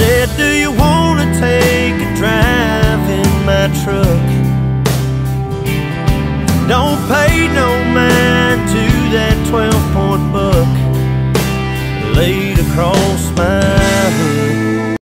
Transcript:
Said, do you wanna take a drive in my truck? Don't pay no mind to that 12 point buck laid across my